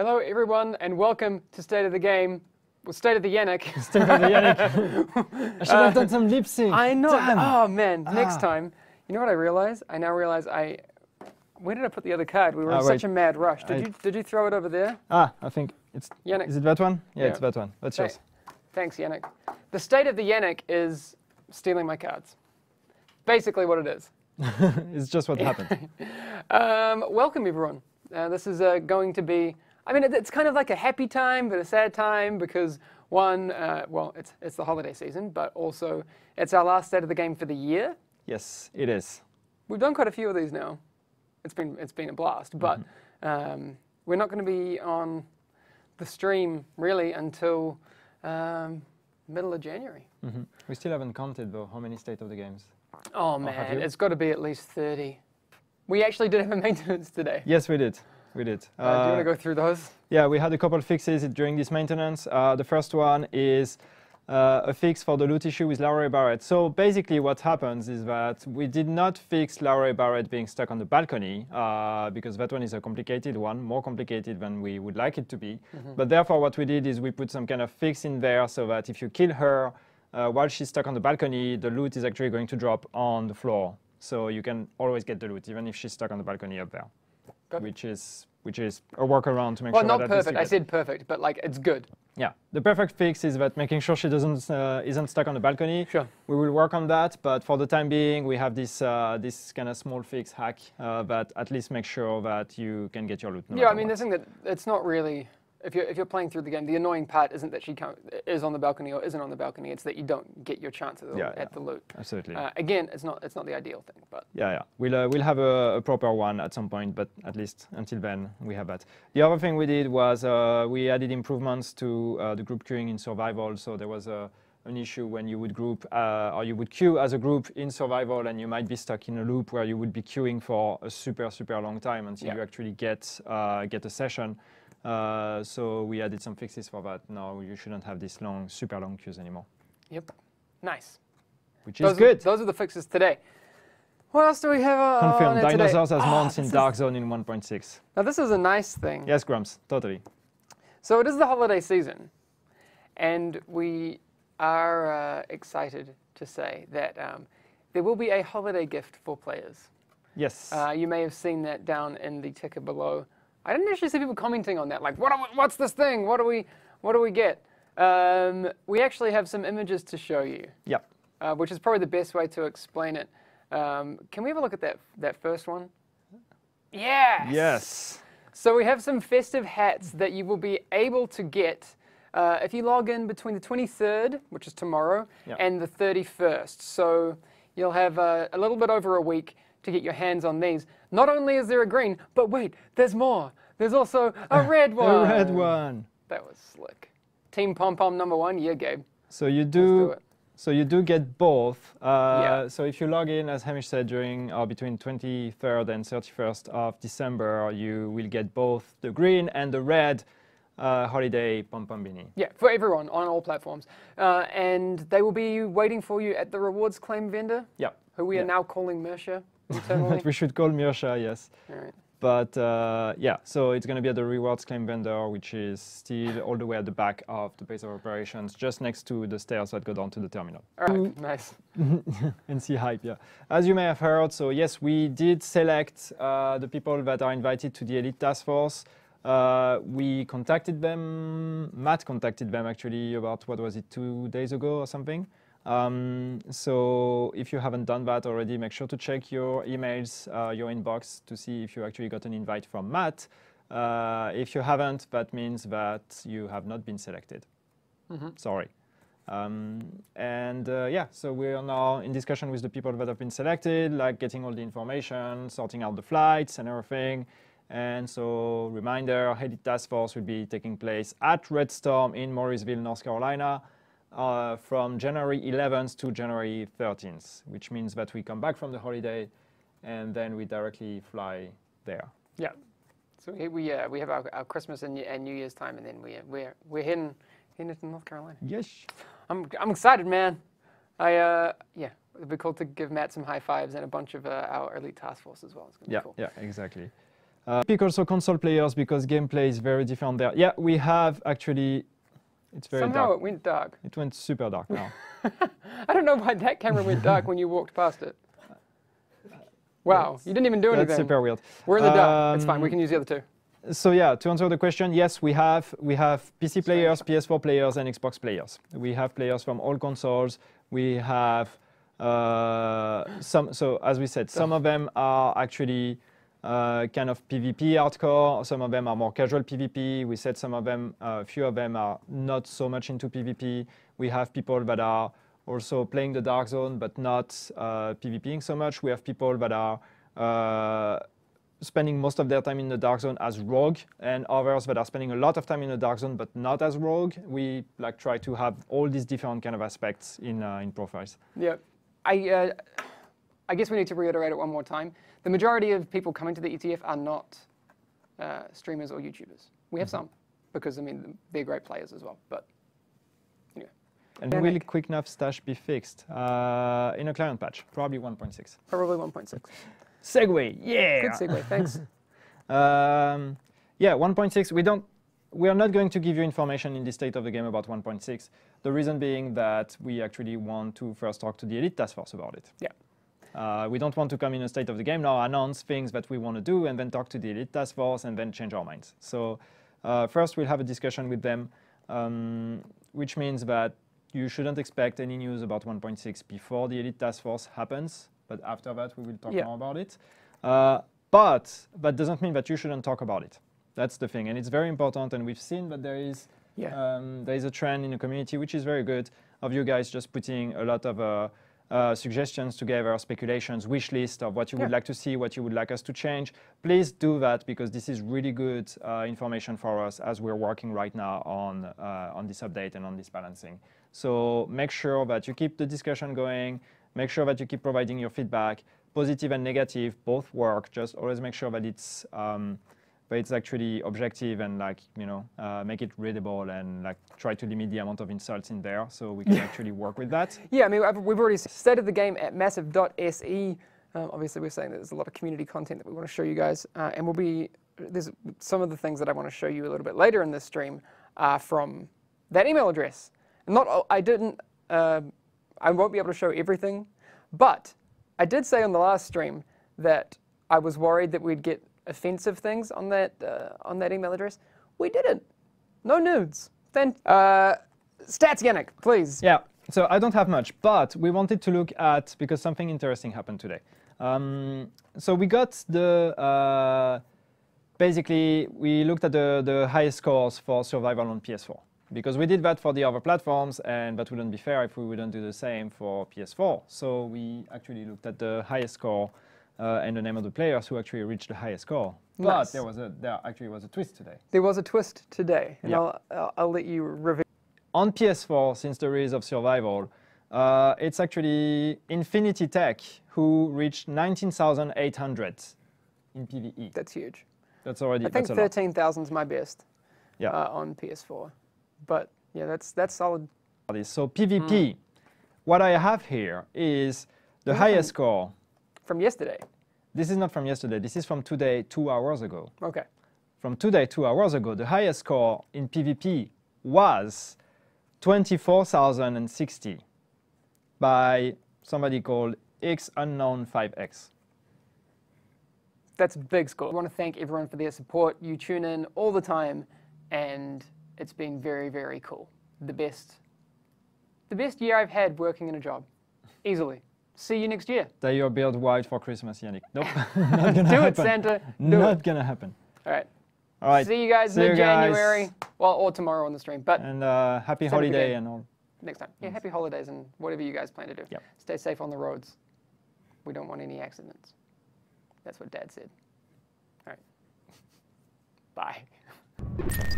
Hello, everyone, and welcome to State of the Game. Well, State of the Yannick. State of the Yannick. I should have done some lip sync. I know. Damn. Oh man, next Ah. time. You know what I realize? I now realize I. Where did I put the other card? We were Ah, in wait. such a mad rush. Did I- you did you throw it over there? Ah, I think it's. Yannick. Is it that one? Yeah, Yeah. it's that one. That's yours. Thanks, Yannick. The state of the Yannick is stealing my cards. Basically, what it is. it's just what happened. Um, welcome, everyone. Uh, this is uh, going to be. I mean, it's kind of like a happy time, but a sad time because one, uh, well, it's it's the holiday season, but also it's our last state of the game for the year. yes, it is. We've done quite a few of these now. It's been it's been a blast, but Mm-hmm. um, we're not going to be on the stream really until um, middle of January. hmm We still haven't counted though how many state of the games. Oh man, it's got to be at least thirty. We actually did have a maintenance today. Yes, we did. We did. Uh, do you want Uh, to go through those? Yeah, we had a couple of fixes during this maintenance. Uh, the first one is uh, a fix for the loot issue with Laurie Barrett. So basically what happens is that we did not fix Laurie Barrett being stuck on the balcony uh, because that one is a complicated one, more complicated than we would like it to be. But therefore what we did is we put some kind of fix in there so that if you kill her uh, while she's stuck on the balcony, the loot is actually going to drop on the floor. So you can always get the loot even if she's stuck on the balcony up there, Perfect. which is which is a workaround to make Well, sure not at least perfect. I said perfect, but like it's good. yeah, the perfect fix is that making sure she doesn't uh, isn't stuck on the balcony. Sure. We will work on that, but for the time being, we have this uh, this kind of small fix hack uh, that at least makes sure that you can get your loot. No yeah, I mean, the thing that it's not really. If you're, if you're playing through the game, the annoying part isn't that she can't, is on the balcony or isn't on the balcony. It's that you don't get your chance at the, Yeah, at yeah. the loot. absolutely. Uh, again, it's not it's not the ideal thing, but yeah, yeah. We'll uh, we'll have a, a proper one at some point, but at least until then, we have that. The other thing we did was uh, we added improvements to uh, the group queuing in survival. So there was a an issue when you would group uh, or you would queue as a group in survival and you might be stuck in a loop where you would be queuing for a super super long time until Yeah. you actually get uh, get a session uh, so we added some fixes for that now you shouldn't have these long super long queues anymore yep, nice. which Those is are, good those are the fixes today. What else do we have uh, on confirmed today? dinosaurs as Ah, months in dark zone in 1.6 Now this is a nice thing. yes grumps totally So it is the holiday season, and we are uh, excited to say that um, there will be a holiday gift for players. yes Uh, you may have seen that down in the ticker below. I didn't actually see people commenting on that, like, what we, what's this thing? What do we, what do we get? Um, we actually have some images to show you, yeah uh, which is probably the best way to explain it. Um, can we have a look at that, that first one? Yes. yes So we have some festive hats that you will be able to get uh, if you log in between the 23rd, which is tomorrow, Yeah. and the 31st. So you'll have uh, a little bit over a week to get your hands on these. Not only is there a green, but wait, there's more. There's also a red one. a red one That was slick. Team Pom Pom number one, yeah, Gabe. So you do, do it. so you do get both. Uh, Yeah. So if you log in, as Hamish said, during or between 23rd and 31st of December, you will get both the green and the red uh, holiday pom pom beanie. Yeah, for everyone on all platforms. Uh, and they will be waiting for you at the rewards claim vendor, Yeah. who we are now calling Mersha internally. We should call Mirsha, yes. all right. But uh, yeah, so it's going to be at the rewards claim vendor, which is still all the way at the back of the base of operations, just next to the stairs that go down to the terminal. All right, nice. NC Hype, yeah. As you may have heard, so yes, we did select uh, the people that are invited to the Elite Task Force. Uh, we contacted them, Matt contacted them actually about, what was it, two days ago or something. Um, so if you haven't done that already, make sure to check your emails, uh, your inbox to see if you actually got an invite from Matt. Uh, if you haven't, that means that you have not been selected. Sorry. Um, and uh, yeah, so we are now in discussion with the people that have been selected, like getting all the information, sorting out the flights and everything. And so, reminder, Elite Task Force will be taking place at Red Storm in Morrisville, North Carolina, uh, from January 11th to January 13th, which means that we come back from the holiday and then we directly fly there. Yeah. So we we, uh, we have our, our Christmas and, New- and New Year's time, and then we we're we're heading heading to North Carolina. Yes. I'm I'm excited, man. I uh yeah, it'd be cool to give Matt some high fives and a bunch of uh, our elite task force as well. It's gonna Yeah, be cool. yeah, exactly. Uh, pick also console players because gameplay is very different there. Yeah, we have actually. It's very Somehow dark. it went dark. It went super dark now. I don't know why that camera went dark when you walked past it. Wow, you didn't even do anything. That's super weird. We're in the dark. It's fine. We Um, can use the other two. So yeah, to answer the question, yes, we have we have PC players, PS4 players, and Xbox players. We have players from all consoles. We have uh, some. So as we said, some of them are actually uh, kind of PvP hardcore. Some of them are more casual PvP. We said some of them, a few of them are not so much into PvP. We have people that are also playing the Dark Zone but not uh, PvPing so much. We have people that are uh, spending most of their time in the dark zone as rogue and others that are spending a lot of time in the dark zone but not as rogue we like try to have all these different kind of aspects in uh, in profiles Yeah, I, uh, I guess we need to reiterate it one more time. The majority of people coming to the ETF are not uh, streamers or YouTubers. We have Mm-hmm. some, because I mean they're great players as well. But anyway, and Yeah, will quick enough stash be fixed uh, in a client patch probably 1.6 probably 1.6. segue yeah Good segue. Thanks. Um, yeah, 1.6. We don't. We are not going to give you information in the state of the game about 1.6. The reason being that we actually want to first talk to the Elite Task Force about it. Yeah. Uh, we don't want to come in a state of the game now, announce things that we want to do, and then talk to the Elite Task Force, and then change our minds. So uh, first, we'll have a discussion with them, um, which means that you shouldn't expect any news about 1.6 before the Elite Task Force happens. But after that, we will talk Yeah. more about it. Uh, but that doesn't mean that you shouldn't talk about it. That's the thing, and it's very important. And we've seen that there is Yeah. um, there is a trend in the community which is very good of you guys just putting a lot of uh, suggestions together, speculations, wish list of what you would like to see, what you would like us to change. Please do that because this is really good uh, information for us as we're working right now on uh, on this update and on this balancing. So make sure that you keep the discussion going. Make sure that you keep providing your feedback, positive and negative, both work. Just always make sure that it's um, but it's actually objective and like you know uh, make it readable and like try to limit the amount of insults in there so we can actually work with that Yeah, I mean, we've already stated the game at massive.se. Um, obviously, we're saying that there's a lot of community content that we want to show you guys, uh, and we'll be there's some of the things that I want to show you a little bit later in this stream are from that email address. Not, I didn't, uh, I won't be able to show everything, but I did say on the last stream that I was worried that we'd get offensive things on that uh, on that email address. We didn't. No nudes. Then, uh, Stats Yannick, please. yeah so i don't have much but we wanted to look at because something interesting happened today um, so we got the uh, basically we looked at the, the highest scores for survival on ps4 because we did that for the other platforms and that wouldn't be fair if we wouldn't do the same for ps4 so we actually looked at the highest score uh, and the name of the players who actually reached the highest score but Nice. there was a there actually was a twist today There was a twist today, and Yeah. I'll, I'll, I'll let you reveal. on PS4, since the release of Survival, uh, it's actually Infinity Tech who reached 19,800 in PvE. That's huge. That's already I think that's a lot. 13,000 is my best Yeah. uh, on PS4. But yeah, that's that's solid. So PvP, what I have here is the highest score. From yesterday. This is not from yesterday. This is from today, two hours ago. Okay. From today, two hours ago, the highest score in PvP was 24,060 by somebody called X Unknown 5X. That's a big score. I want to thank everyone for their support. You tune in all the time, and it's been very, very cool. The best, the best year I've had working in a job, easily. See you next year. Dye your beard white for Christmas, Yannick. Nope, not gonna Do happen. it, Santa. Do not it. gonna happen. All right. All right. See you guys See you mid-January. guys. Well, or tomorrow on the stream. But And uh, happy holiday and all. next time. Yeah, happy holidays and whatever you guys plan to do. Yep. Stay safe on the roads. We don't want any accidents. That's what Dad said. All right. Bye.